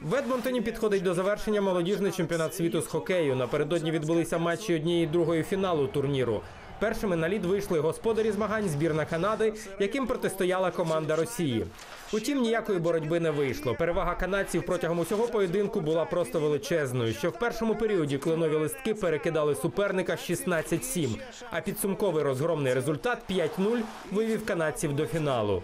В Едмонтоні підходить до завершення молодіжний чемпіонат світу з хокею. Напередодні відбулися матчі однієї і другої фіналу турніру. Першими на лід вийшли господарі змагань збірна Канади, яким протистояла команда Росії. Утім, ніякої боротьби не вийшло. Перевага канадців протягом усього поєдинку була просто величезною. Що в першому періоді кленові листки перекидали суперника 16-7, а підсумковий розгромний результат 5-0 вивів канадців до фіналу.